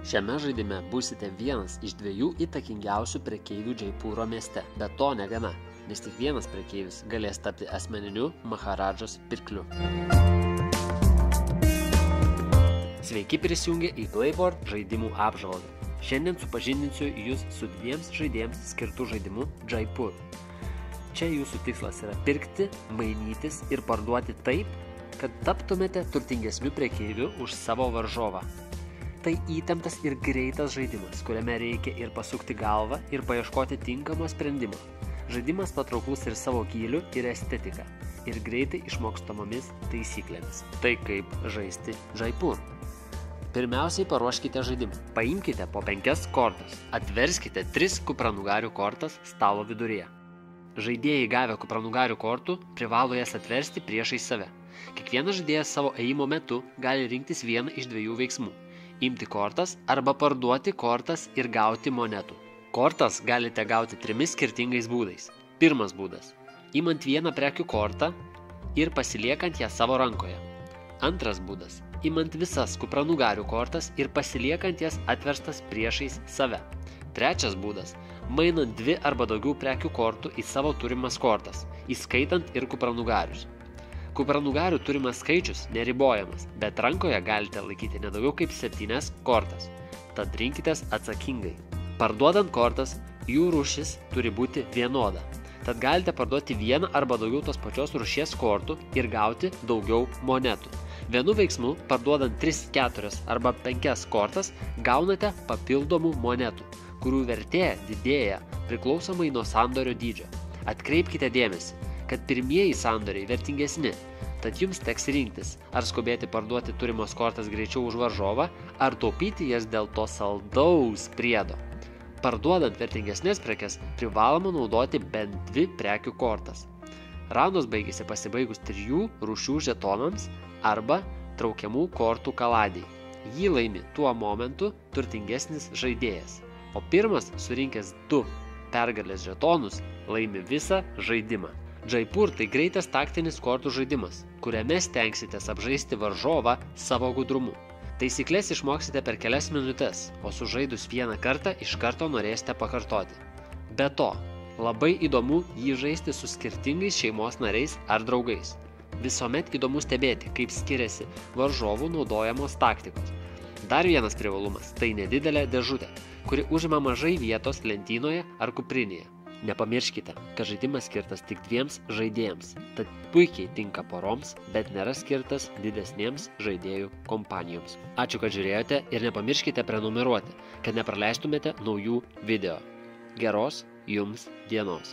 Šiame žaidime būsite vienas iš dviejų įtakingiausių prekeivių Džaipūro mieste. Bet to negana, nes tik vienas prekeivis galės tapti asmeniniu Maharadžos pirkliu. Sveiki prisijungę į Playboard žaidimų apžvalgą. Šiandien supažindinsiu jūs su dviems žaidėjams skirtų žaidimu Jaipur. Čia jūsų tikslas yra pirkti, mainytis ir parduoti taip, kad taptumėte turtingesniu prekeiviu už savo varžovą. Tai įtemptas ir greitas žaidimas, kuriame reikia ir pasukti galvą, ir paieškoti tinkamo sprendimo. Žaidimas patrauklus ir savo gyliu, ir estetika, ir greitai išmokstamomis taisyklėmis. Tai kaip žaisti Jaipur. Pirmiausiai paruoškite žaidimą. Paimkite po penkias kortas. Atverskite tris kupranugarių kortas stalo viduryje. Žaidėjai gavę kupranugarių kortų privalo jas atversti priešai save. Kiekvienas žaidėjas savo ėjimo metu gali rinktis vieną iš dviejų veiksmų imti kortas arba parduoti kortas ir gauti monetų. Kortas galite gauti trimis skirtingais būdais. Pirmas būdas – imant vieną prekių kortą ir pasiliekant ją savo rankoje. Antras būdas – imant visas kupranugarių kortas ir pasiliekant jas atverstas priešais save. Trečias būdas – mainant dvi arba daugiau prekių kortų į savo turimas kortas, įskaitant ir kupranugarius. Kupranugarių turimas skaičius neribojamas, bet rankoje galite laikyti nedaugiau kaip 7 kortas. Tad rinkitės atsakingai. Parduodant kortas, jų rūšis turi būti vienoda. Tad galite parduoti vieną arba daugiau tos pačios rūšies kortų ir gauti daugiau monetų. Vienu veiksmu, parduodant 3, 4 arba 5 kortas, gaunate papildomų monetų, kurių vertė didėja priklausomai nuo sandorio dydžio. Atkreipkite dėmesį, kad pirmieji sandoriai vertingesni, tad jums teks rinktis, ar skubėti parduoti turimos kortas greičiau už varžovą, ar taupyti jas dėl to saldaus priedo. Parduodant vertingesnės prekes, privaloma naudoti bent dvi prekių kortas. Raundas baigėsi pasibaigus trijų rūšių žetonams arba traukiamų kortų kaladijai. Jį laimi tuo momentu turtingesnis žaidėjas, o pirmas surinkęs du pergalės žetonus laimi visą žaidimą. Jaipur tai greitas taktinis kortų žaidimas, kuriame stengsitės apžaisti varžovą savo gudrumu. Taisyklės išmoksite per kelias minutės, o sužaidus vieną kartą iš karto norėsite pakartoti. Be to, labai įdomu jį žaisti su skirtingais šeimos nariais ar draugais. Visuomet įdomu stebėti, kaip skiriasi varžovų naudojamos taktikos. Dar vienas privalumas - tai nedidelė dėžutė, kuri užima mažai vietos lentynoje ar kuprinėje. Nepamirškite, kad žaidimas skirtas tik dviems žaidėjams, tad puikiai tinka poroms, bet nėra skirtas didesniems žaidėjų kompanijoms. Ačiū, kad žiūrėjote ir nepamirškite prenumeruoti, kad nepraleistumėte naujų video. Geros jums dienos.